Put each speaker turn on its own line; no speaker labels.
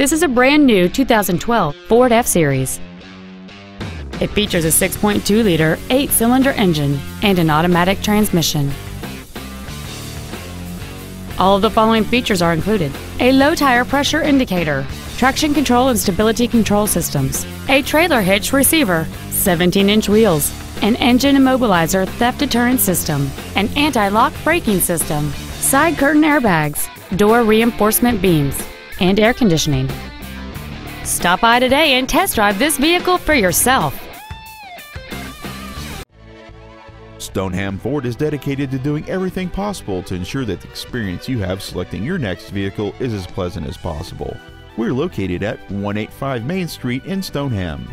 This is a brand new 2012 Ford F-Series. It features a 6.2-liter, eight-cylinder engine and an automatic transmission. All of the following features are included. A low tire pressure indicator, traction control and stability control systems, a trailer hitch receiver, 17-inch wheels, an engine immobilizer theft deterrent system, an anti-lock braking system, side curtain airbags, door reinforcement beams, and air conditioning. Stop by today and test drive this vehicle for yourself.
Stoneham Ford is dedicated to doing everything possible to ensure that the experience you have selecting your next vehicle is as pleasant as possible. We're located at 185 Main Street in Stoneham.